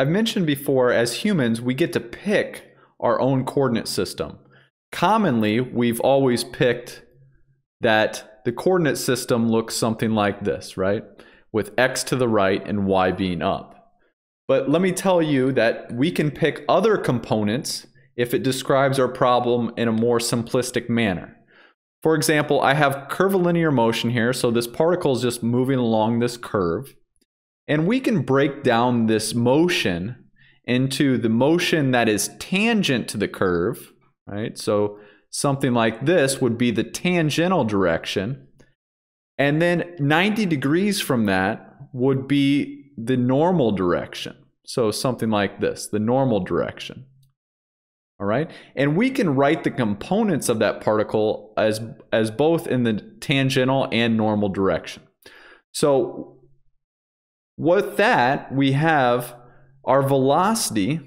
I've mentioned before, as humans, we get to pick our own coordinate system. Commonly, we've always picked that the coordinate system looks something like this, right? With x to the right and y being up. But let me tell you that we can pick other components if it describes our problem in a more simplistic manner. For example, I have curvilinear motion here, so this particle is just moving along this curve. And we can break down this motion into the motion that is tangent to the curve, right? So something like this would be the tangential direction. And then 90 degrees from that would be the normal direction. So something like this, the normal direction. All right. And we can write the components of that particle as, as both in the tangential and normal direction. So with that, we have our velocity.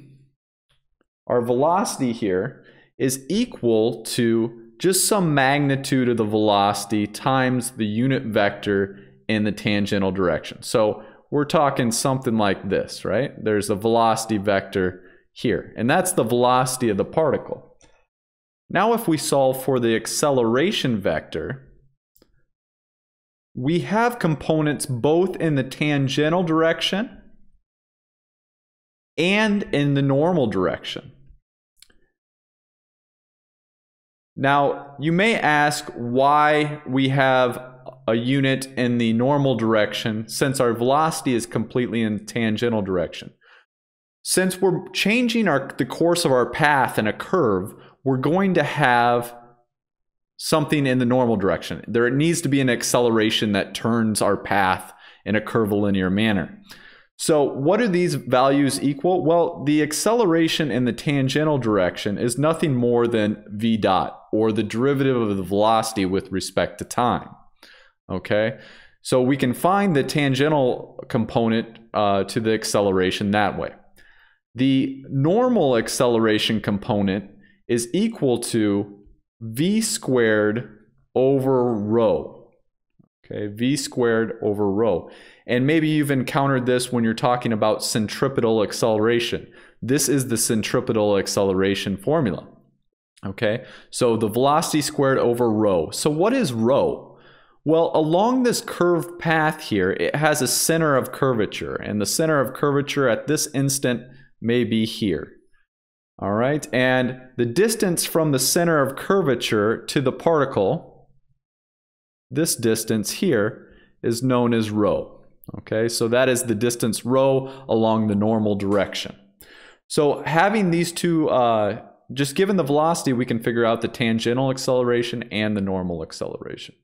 Our velocity here is equal to just some magnitude of the velocity times the unit vector in the tangential direction. So we're talking something like this, right? There's a velocity vector here, and that's the velocity of the particle. Now if we solve for the acceleration vector, we have components both in the tangential direction and in the normal direction. Now, you may ask why we have a unit in the normal direction since our velocity is completely in tangential direction. Since we're changing our, the course of our path in a curve, we're going to have something in the normal direction. There needs to be an acceleration that turns our path in a curvilinear manner. So what do these values equal? Well, the acceleration in the tangential direction is nothing more than v dot, or the derivative of the velocity with respect to time. Okay, so we can find the tangential component uh, to the acceleration that way. The normal acceleration component is equal to v squared over rho. Okay, v squared over rho. And maybe you've encountered this when you're talking about centripetal acceleration. This is the centripetal acceleration formula. Okay, so the velocity squared over rho. So what is rho? Well, along this curved path here, it has a center of curvature, and the center of curvature at this instant may be here. All right, and the distance from the center of curvature to the particle, this distance here, is known as rho. Okay, so that is the distance rho along the normal direction. So having these two, uh, just given the velocity, we can figure out the tangential acceleration and the normal acceleration.